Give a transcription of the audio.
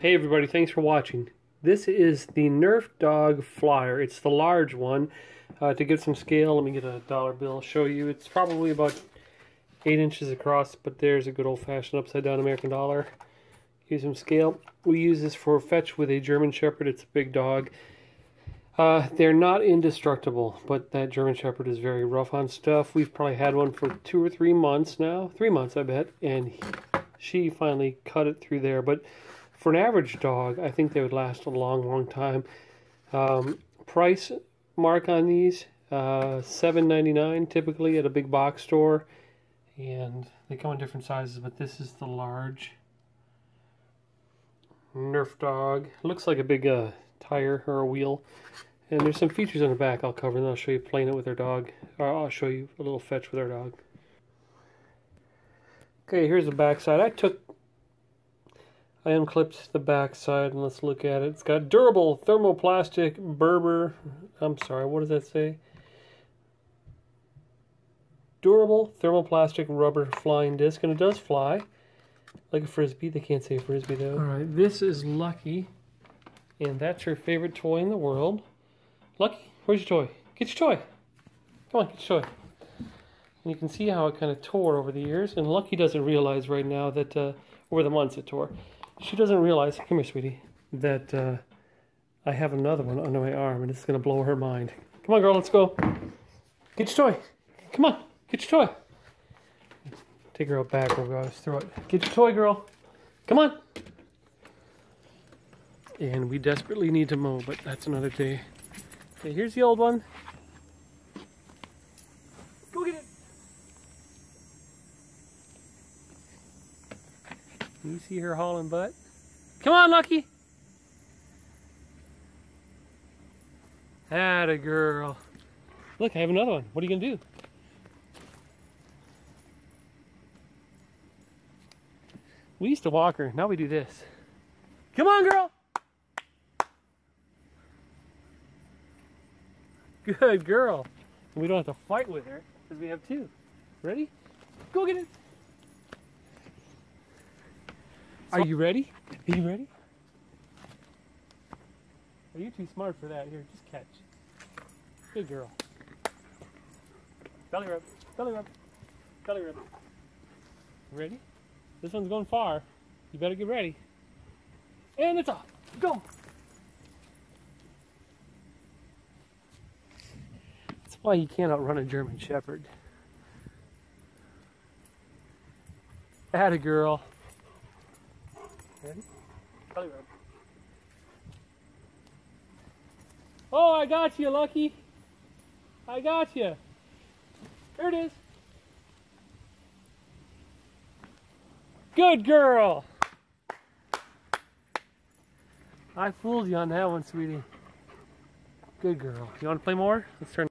Hey everybody, thanks for watching. This is the Nerf Dog Flyer. It's the large one. Uh, to get some scale, let me get a dollar bill, show you. It's probably about 8 inches across, but there's a good old-fashioned upside-down American dollar. Use some scale. We use this for fetch with a German Shepherd. It's a big dog. Uh, they're not indestructible, but that German Shepherd is very rough on stuff. We've probably had one for two or three months now. Three months, I bet. And he, she finally cut it through there. But for an average dog, I think they would last a long, long time. Um, price mark on these, uh, $7.99 typically at a big box store. And they come in different sizes, but this is the large Nerf dog. looks like a big uh, tire or a wheel. And there's some features on the back I'll cover, and I'll show you playing it with our dog. Or I'll show you a little fetch with our dog. Okay, here's the back side. I took I unclipped the back side and let's look at it. It's got durable thermoplastic Berber. I'm sorry, what does that say? Durable thermoplastic rubber flying disc, and it does fly like a frisbee. They can't say frisbee though. All right, this is Lucky, and that's her favorite toy in the world. Lucky, where's your toy? Get your toy. Come on, get your toy. And you can see how it kind of tore over the years, and Lucky doesn't realize right now that uh, over the months it tore she doesn't realize, come here, sweetie, that uh, I have another one under my arm and it's going to blow her mind. Come on, girl, let's go. Get your toy. Come on, get your toy. Take her out back, we'll go throw it. Get your toy, girl. Come on. And we desperately need to mow, but that's another day. Okay, here's the old one. Go get it. You see her hauling butt? Come on, Lucky. Atta girl. Look, I have another one. What are you going to do? We used to walk her. Now we do this. Come on, girl. Good girl. We don't have to fight with her because we have two. Ready? Go get it. Are you ready? Are you ready? Are you too smart for that? Here, just catch. Good girl. Belly rub, belly rub, belly rub. Ready? This one's going far. You better get ready. And it's off. Go! That's why you can't outrun a German Shepherd. Atta girl. Ready? Oh, I got you, Lucky. I got you. There it is. Good girl. I fooled you on that one, sweetie. Good girl. You want to play more? Let's turn.